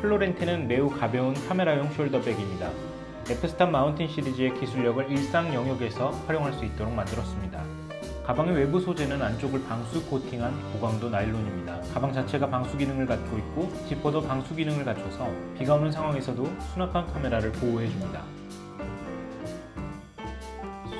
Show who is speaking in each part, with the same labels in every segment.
Speaker 1: 플로렌틴은 매우 가벼운 카메라용 숄더백입니다. F-stop Mountain 시리즈의 기술력을 일상 영역에서 활용할 수 있도록 만들었습니다. 가방의 외부 소재는 안쪽을 방수 코팅한 고강도 나일론입니다. 가방 자체가 방수 기능을 갖고 있고 지퍼도 방수 기능을 갖춰서 비가 오는 상황에서도 수납한 카메라를 보호해줍니다.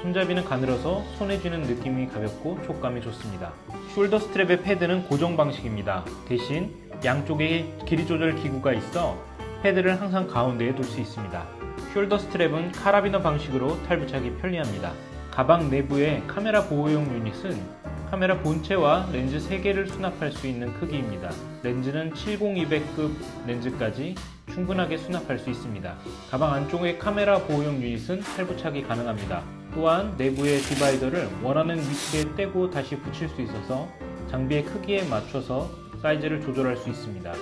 Speaker 1: 손잡이는 가늘어서 손에 쥐는 느낌이 가볍고 촉감이 좋습니다. shoulder strap의 패드는 고정 방식입니다. 대신 양쪽에 길이 조절 기구가 있어 패드를 항상 가운데에 둘 수 있습니다. shoulder strap은 카라비너 방식으로 탈부착이 편리합니다. 가방 내부의 카메라 보호용 유닛은 카메라 본체와 렌즈 3개를 수납할 수 있는 크기입니다. 렌즈는 70-200급 렌즈까지 충분하게 수납할 수 있습니다. 가방 안쪽의 카메라 보호용 유닛은 탈부착이 가능합니다. 또한 내부의 divider를 원하는 위치에 떼고 다시 붙일 수 있어서 장비의 크기에 맞춰서 사이즈를 조절할 수 있습니다.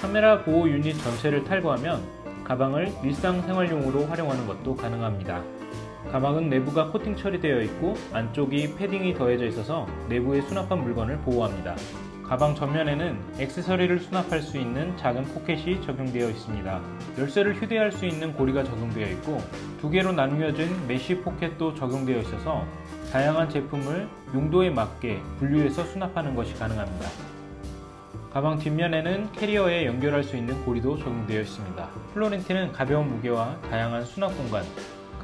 Speaker 1: 카메라 보호 유닛 전체를 탈거하면 가방을 일상생활용으로 활용하는 것도 가능합니다. 가방은 내부가 코팅 처리되어 있고 안쪽이 패딩이 더해져 있어서 내부에 수납한 물건을 보호합니다. 가방 전면에는 액세서리를 수납할 수 있는 작은 포켓이 적용되어 있습니다. 열쇠를 휴대할 수 있는 고리가 적용되어 있고 두 개로 나뉘어진 메쉬 포켓도 적용되어 있어서 다양한 제품을 용도에 맞게 분류해서 수납하는 것이 가능합니다. 가방 뒷면에는 캐리어에 연결할 수 있는 고리도 적용되어 있습니다. 플로렌티는 가벼운 무게와 다양한 수납 공간,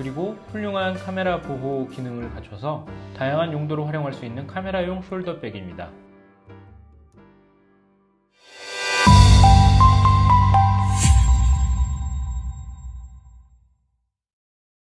Speaker 1: 그리고 훌륭한 카메라 보호 기능을 갖춰서 다양한 용도로 활용할 수 있는 카메라용 숄더백입니다.